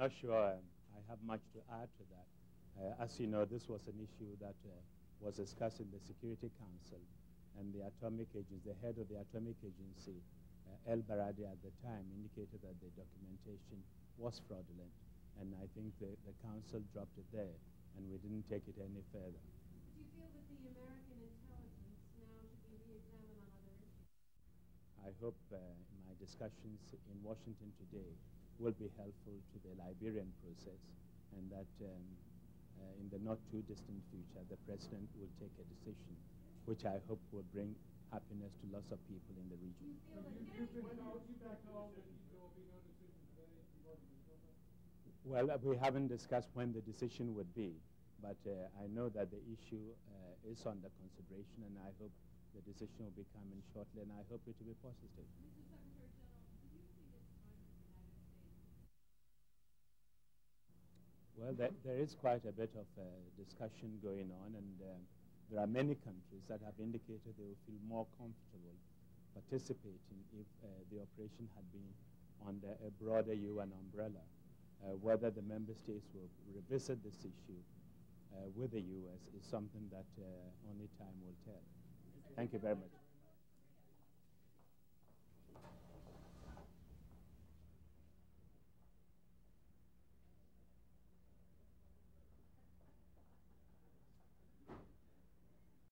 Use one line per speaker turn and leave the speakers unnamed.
not sure um, I have much to add to that. Uh, as you know, this was an issue that uh, was discussed in the Security Council, and the Atomic Agency, the head of the Atomic Agency, uh, ElBaradei at the time, indicated that the documentation was fraudulent, and I think the, the Council dropped it there, and we didn't take it any further.
Do you feel that the American intelligence now should be re-examined on other issues?
I hope uh, my discussions in Washington today will be helpful to the Liberian process and that um, uh, in the not too distant future the president will take a decision which I hope will bring happiness to lots of people in the region.
Do you feel that
You-
any-
you- when are you back home and there will be no decision today regarding the building?
Well, uh, we haven't discussed when the decision would be, but uh, I know that the issue uh, is under consideration and I hope the decision will be coming shortly and I hope it will be positive.
Mr. Secretary General, do you think it's time for the United States
Well, there, there is quite a bit of uh, discussion going on, and um, there are many countries that have indicated they will feel more comfortable participating if uh, the operation had been under a broader UN umbrella. Uh, whether the member states will revisit this issue uh, with the U.S. is something that uh, only time will tell. Thank you very much.